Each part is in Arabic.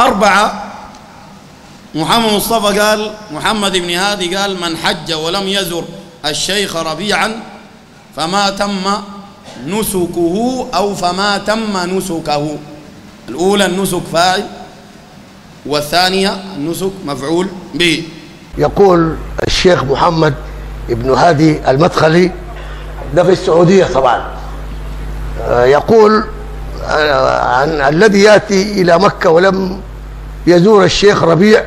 أربعة. محمد مصطفى قال محمد بن هادي قال من حج ولم يزر الشيخ ربيعا فما تم نسكه أو فما تم نسكه. الأولى النسك فاعل والثانية النسك مفعول به. يقول الشيخ محمد ابن هادي المدخلي ده في السعودية طبعا. آه، يقول آه، عن الذي يأتي إلى مكة ولم يزور الشيخ ربيع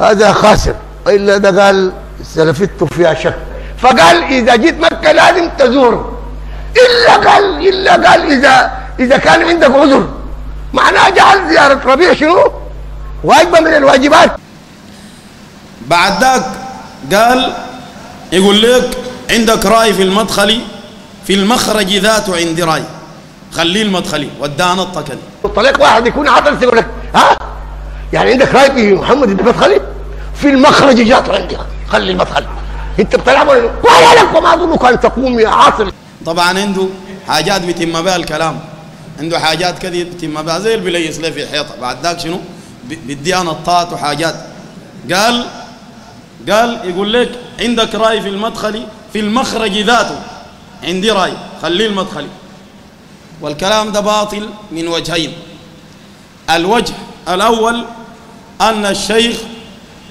هذا خاسر. إلا ده قال سلفته فيها شك. فقال إذا جيت مكة لازم تزور إلا قال إلا قال إذا إذا كان عندك عذر. معناه جعل زيارة ربيع شنو؟ واجبة من الواجبات. بعد ذاك قال يقول لك عندك رأي في المدخلي في المخرج ذاته عندي رأي. خليه المدخلي ودانا الطكلي طريق واحد يكون عطل يقول لك ها؟ يعني عندك راي في محمد بن مدخلي في المخرج جاته عندي. خلي المدخل انت بتلعب ولا؟ لك وما أظنك أن تقوم يا عاصر طبعا عنده حاجات بيتم بها الكلام. عنده حاجات كذا بيتم بها. زي اللي له في حيطه بعد ذاك شنو؟ بدي نطاط وحاجات. قال قال يقول لك عندك رأي في المدخلي؟ في المخرج ذاته. عندي رأي. خليه المدخلي. والكلام ده باطل من وجهين. الوجه الأول أن الشيخ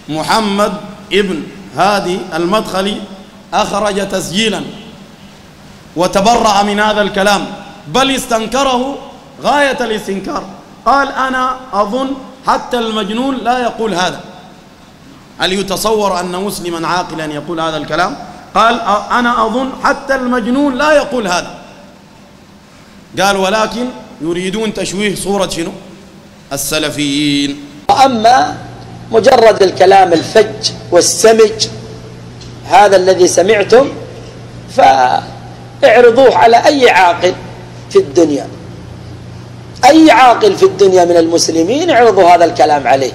محمد ابن هادي المدخلي أخرج تسجيلا وتبرأ من هذا الكلام بل استنكره غاية الاستنكار. قال أنا أظن حتى المجنون لا يقول هذا. هل يتصور أن مسلما عاقلا يقول هذا الكلام؟ قال أنا أظن حتى المجنون لا يقول هذا. قال ولكن يريدون تشويه صورة شنو؟ السلفيين. وأما مجرد الكلام الفج والسمج هذا الذي سمعتم فاعرضوه على أي عاقل في الدنيا. أي عاقل في الدنيا من المسلمين اعرضوا هذا الكلام عليه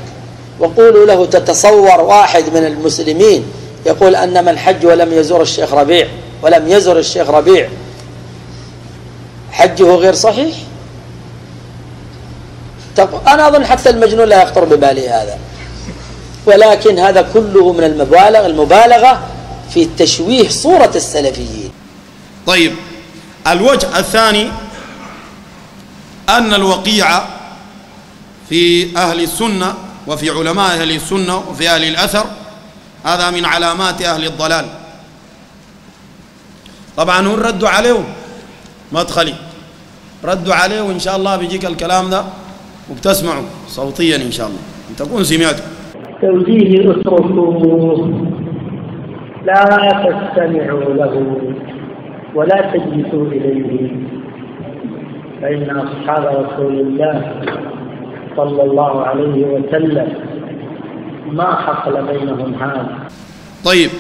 وقولوا له تتصور واحد من المسلمين يقول أن من حج ولم يزور الشيخ ربيع ولم يزور الشيخ ربيع. حجه غير صحيح؟ طب أنا أظن حتى المجنون لا يخطر بباله هذا. ولكن هذا كله من المبالغ المبالغة في تشويه صورة السلفيين. طيب الوجه الثاني أن الوقيعة في أهل السنة وفي علماء أهل السنة وفي أهل الأثر هذا من علامات أهل الضلال. طبعا هم ردوا عليهم مدخلي. ردوا عليه وإن شاء الله بيجيك الكلام ده. وبتسمعوا صوتيا إن شاء الله. تكون سمعته. توجيه اتركوه لا تستمعوا له ولا تجلسوا إليه. فإن أصحاب رسول الله صلى الله عليه وسلم ما حصل بينهم هذا. طيب.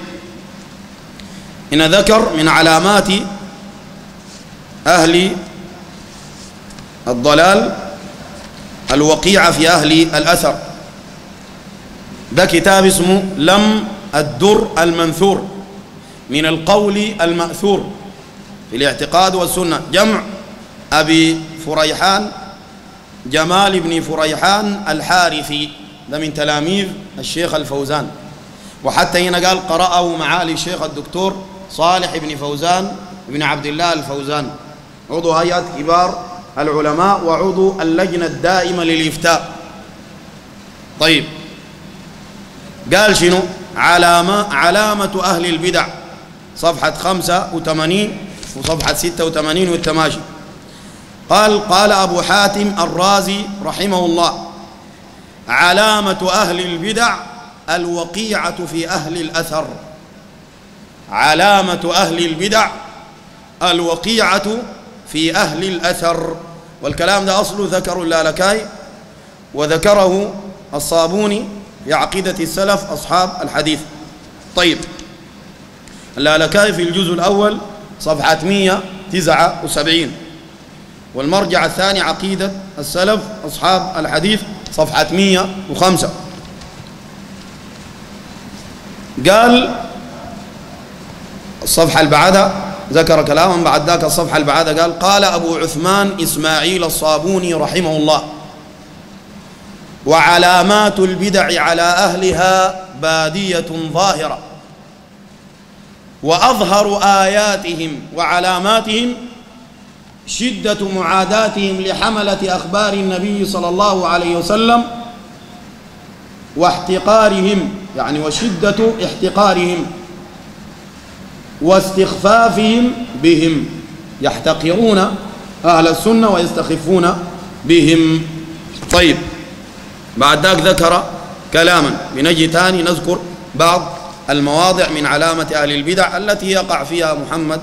إن ذكر من علامات أهل الضلال الوقيعة في أهل الأثر. ده كتاب اسمه لم الدر المنثور من القول المأثور في الاعتقاد والسنة. جمع أبي فريحان جمال بن فريحان الحارثي. ده من تلاميذ الشيخ الفوزان. وحتى هنا قال قرأه معالي الشيخ الدكتور صالح بن فوزان بن عبد الله الفوزان. عضو هيئة كبار العلماء وعضو اللجنة الدائمة للإفتاء. طيب. قال شنو؟ علامة علامة أهل البدع. صفحة خمسة وثمانين وصفحة ستة وثمانين والتماشي. قال قال أبو حاتم الرازي رحمه الله علامة أهل البدع الوقيعة في أهل الأثر. علامة أهل البدع الوقيعة في أهل الأثر والكلام ده أصله ذكر اللالكائي وذكره الصابوني في عقيدة السلف أصحاب الحديث. طيب اللالكائي في الجزء الأول صفحة 179 والمرجع الثاني عقيدة السلف أصحاب الحديث صفحة 105 قال الصفحة اللي بعدها ذكر كلاما بعد ذاك الصفحة بعدها قال قال أبو عثمان إسماعيل الصابوني رحمه الله وعلامات البدع على أهلها بادية ظاهرة وأظهر آياتهم وعلاماتهم شدة معاداتهم لحملة أخبار النبي صلى الله عليه وسلم واحتقارهم يعني وشدة احتقارهم. واستخفافهم بهم. يحتقرون أهل السنة ويستخفون بهم. طيب بعد ذلك ذكر كلاما. بنجي ثاني نذكر بعض المواضع من علامة أهل البدع التي يقع فيها محمد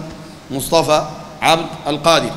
مصطفى عبد القادر.